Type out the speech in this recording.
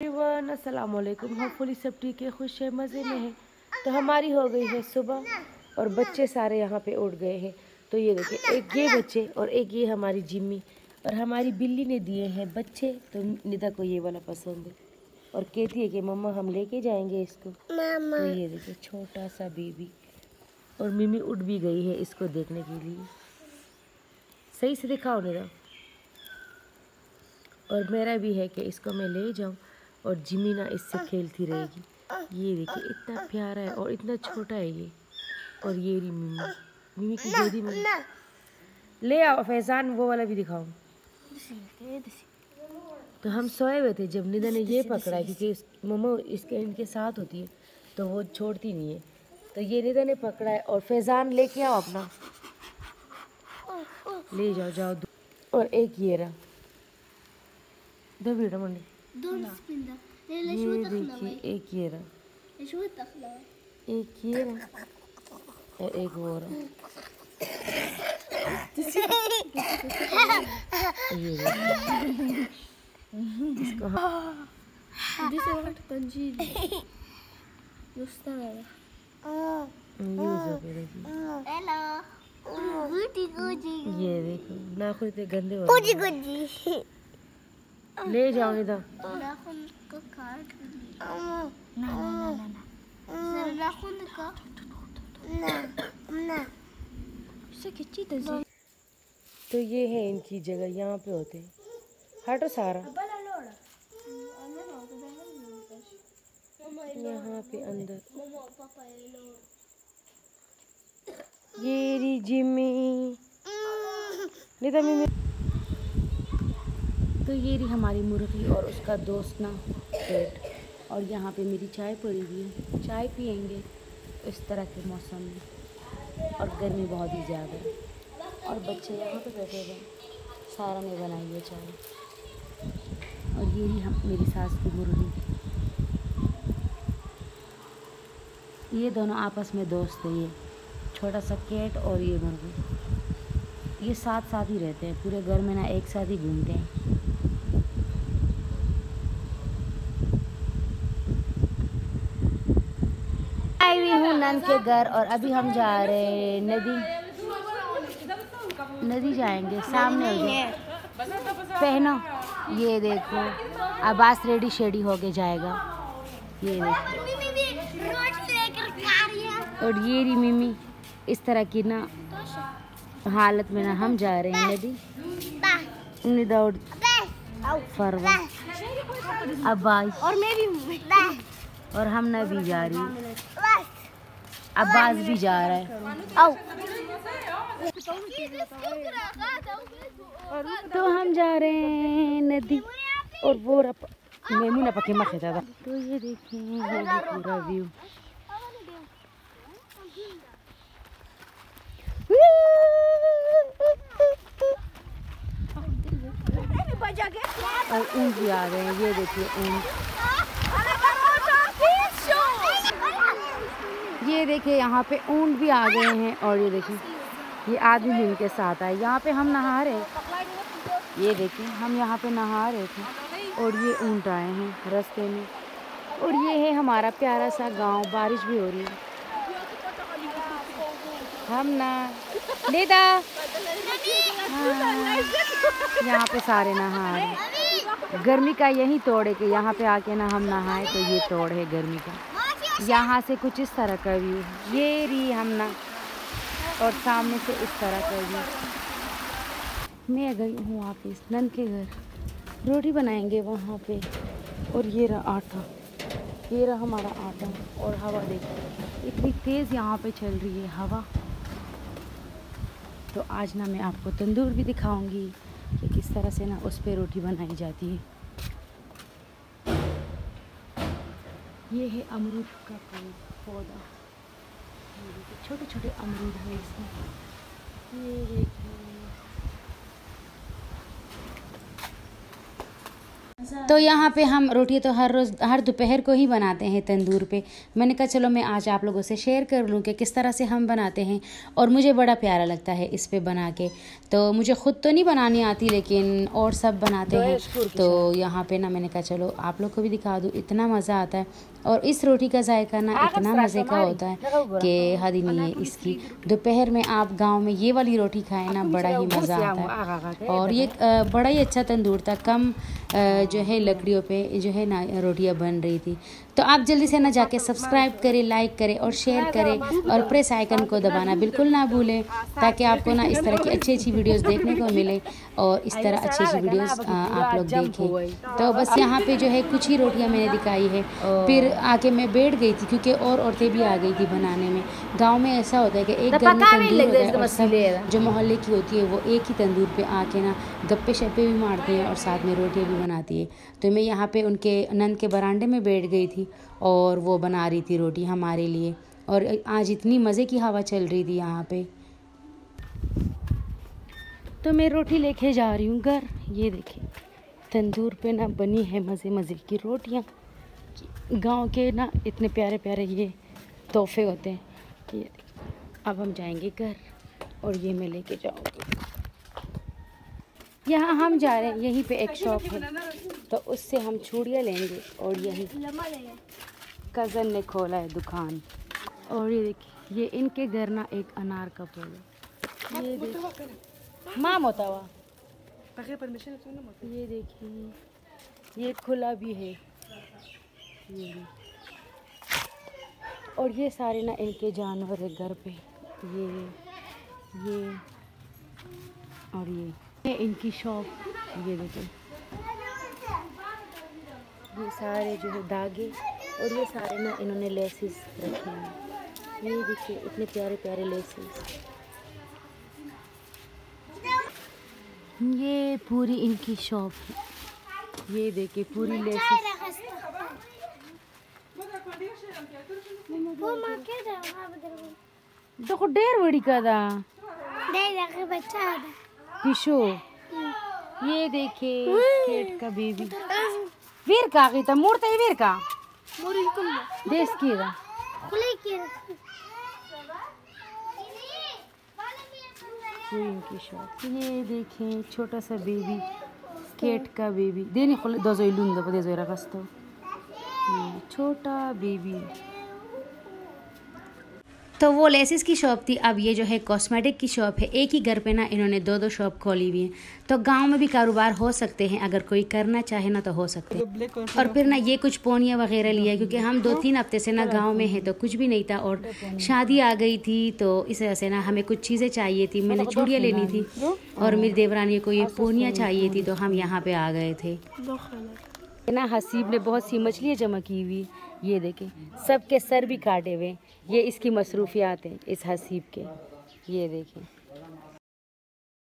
Everyone अस्सलाम वालेकुम hopefully सब ठीक है खुश है मज़े में है। तो हमारी हो गई है सुबह और बच्चे सारे यहाँ पे उठ गए हैं। तो ये देखिए एक ये बच्चे और एक ये हमारी जिम्मी। और हमारी बिल्ली ने दिए हैं बच्चे तो निदा को ये वाला पसंद है। और कहती है कि मम्मा हम लेके जाएँगे इसको। तो ये देखिए छोटा सा बेबी और मिमी उठ भी गई है इसको देखने के लिए। सही से दिखाओ निदा। और मेरा भी है कि इसको मैं ले जाऊँ। और जिमीना इससे खेलती रहेगी। ये देखिए इतना प्यारा है और इतना छोटा है ये। और ये रही मिमी। मिमी की गोदी में ले आओ फैजान वो वाला भी दिखाओ। तो हम सोए हुए थे जब निदा ने ये पकड़ा क्योंकि इस, मम्मा इसके इनके साथ होती है तो वो छोड़ती नहीं है। तो ये निदा ने पकड़ा है और फैजान लेके आओ अपना। ले जाओ जाओ और एक ये रहा। दो बेटा मंडी ये देखिए एक ये रहा एक ये रहा और एक वो रहा ये इसको हम- यूज़ हो गया देखिए ये देखो नाखून इतने गंदे हो रहे हैं। ले जाओ इधर। ना ना ना ना ना। तो ये है इनकी जगह यहाँ पे होते हैं। हटो सारा। यहाँ पे अंदर। ये री जिम्मी नहीं तो मिमी तो ये रही हमारी मुर्गी और उसका दोस्त ना, पेट। और यहाँ पे मेरी चाय पड़ी हुई है। चाय पियेंगे इस तरह के मौसम में। और गर्मी बहुत ही ज़्यादा है। और बच्चे यहाँ पे बैठे हुए सारा ने बनाई है चाय। और ये रही हम, मेरी सास की मुर्गी। ये दोनों आपस में दोस्त हैं ये। छोटा सा कैट और ये मुर्गी। ये साथ साथ ही रहते हैं। पूरे घर में ना एक साथ ही घूमते हैं। आई हुई हूँ नन के घर और अभी हम जा रहे हैं नदी। नदी जाएँगे सामने हो। पहनो ये देखो अब्बास रेडी शेडी होके जाएगा। ये देखो। और ये री मिमी इस तरह की ना हालत में ना हम जा रहे हैं नदी। निदा और फरवा। अब्बास और मैं भी और हम ना भी जा रही। अब्बास भी जा रहा है। आओ। तो हम जा रहे हैं नदी। और वो रप मेमूना पके मखे था तो ये देखिए ये पूरा व्यू और ऊँट भी आ गए हैं। ये देखिए ऊँट। ये देखिए यहाँ पे ऊँट भी आ गए हैं और ये देखिए ये आदमी भी इनके साथ आए। यहाँ पे हम नहा रहे ये देखिए हम यहाँ पे नहा रहे थे और ये ऊँट आए हैं रास्ते में। और ये है हमारा प्यारा सा गाँव बारिश भी हो रही है। हम ना लेदा हाँ, यहाँ पे सारे नहा रहे गर्मी का यही तोड़ है कि यहाँ पे आके ना हम नहाए तो ये तोड़ है गर्मी का। यहाँ से कुछ इस तरह का व्यू। ये रही हम ना, और सामने से इस तरह का व्यू। मैं गई हूँ वापिस नन के घर। रोटी बनाएँगे वहाँ पे। और ये रहा आटा। ये रहा हमारा आटा और हवा देखो। इतनी तेज़ यहाँ पे चल रही है हवा। तो आज ना मैं आपको तंदूर भी दिखाऊँगी कि किस तरह से ना उस पर रोटी बनाई जाती है। ये है अमरूद का पेड़ पौधा। छोटे छोटे अमरूद हैं इसमें। ये देखिए। तो यहाँ पे हम रोटी तो हर रोज़ हर दोपहर को ही बनाते हैं तंदूर पे। मैंने कहा चलो मैं आज आप लोगों से शेयर कर लूँ कि किस तरह से हम बनाते हैं। और मुझे बड़ा प्यारा लगता है इस पे बना के। तो मुझे ख़ुद तो नहीं बनानी आती लेकिन और सब बनाते हैं। तो यहाँ पे ना मैंने कहा चलो आप लोग को भी दिखा दूँ इतना मज़ा आता है। और इस रोटी का जायका ना इतना मज़े का होता है कि हद ही नहीं है इसकी। दोपहर में आप गाँव में ये वाली रोटी खाएँ ना बड़ा ही मज़ा आता है। और ये बड़ा ही अच्छा तंदूर था। कम जो है लकड़ियों पे जो है ना रोटियाँ बन रही थी। तो आप जल्दी से ना जाके सब्सक्राइब करें लाइक करें और शेयर करें और प्रेस आइकन को दबाना बिल्कुल ना भूलें ताकि आपको ना इस तरह की अच्छी अच्छी वीडियोस देखने को मिले और इस तरह अच्छी अच्छी वीडियोस आप लोग देखें। तो बस यहाँ पे जो है कुछ ही रोटियाँ मैंने दिखाई है। फिर आके मैं बैठ गई थी क्योंकि और औरतें भी आ गई थी बनाने में। गाँव में ऐसा होता है कि एक घर में तंदूर होता है और सब जो मोहल्ले की होती है वो एक ही तंदूर पे आके ना गप्पे शप्पे भी मारते हैं और साथ में रोटियाँ भी बनाती है। तो मैं यहाँ पे उनके नंद के बरांडे में बैठ गई थी और वो बना रही थी रोटी हमारे लिए। और आज इतनी मज़े की हवा चल रही थी यहाँ पे। तो मैं रोटी लेके जा रही हूँ घर। ये देखिए तंदूर पे ना बनी है मज़े मज़े की रोटियाँ। गाँव के ना इतने प्यारे प्यारे ये तोहफे होते हैं ये अब हम जाएँगे घर और ये मैं लेके जाऊँगी। यहाँ हम जा रहे हैं यहीं पे एक शॉप है। तो उससे हम चूड़ियाँ लेंगे और यहीं कज़न ने खोला है दुकान। और ये देखिए ये इनके घर ना एक अनार का पेड़ है। ये देखिए। माम होता हुआ ये देखिए ये खुला भी है। ये और ये सारे ना इनके जानवर है घर पे। ये ये, और ये। ये इनकी शॉप, ये देखिए ये सारे जो है धागे, और ये सारे ना इन्होंने लेसेस रखे हैं। ये देखिए, इतने प्यारे प्यारे लेसेस। ये पूरी इनकी शॉप है। ये देखिए, पूरी लेसेस। देखो डेर बड़ी का था। बच्चा पिशो ये देखिए केट का बेबी। वीर का गई था मूर्त वीर का। देश की था ये इनकी शॉप। ये देखें छोटा सा बेबी केट का बेबी। देनी खुले दो जोई लूँगा दे जोई रखा छोटा बेबी तो वो लेसिस की शॉप थी अब ये जो है कॉस्मेटिक की शॉप है एक ही घर पे ना इन्होंने दो दो शॉप खोली हुई है। तो गाँव में भी कारोबार हो सकते हैं अगर कोई करना चाहे ना तो हो सकते हैं। और फिर ना ये कुछ पोनियाँ वगैरह लिया क्योंकि हम दो तीन हफ़्ते से ना गाँव में हैं तो कुछ भी नहीं था और शादी आ गई थी तो इस वजह से ना हमें कुछ चीज़ें चाहिए थी मैंने चूड़ियाँ लेनी थी और मेरी देवरानी को ये पोनियाँ चाहिए थी तो हम यहाँ पे आ गए थे। ना हसीब ने बहुत सी मछलियाँ जमा की हुई। ये देखें, सबके सर भी काटे हुए। ये इसकी मसरूफियात हैं, इस हसीब के। ये देखें।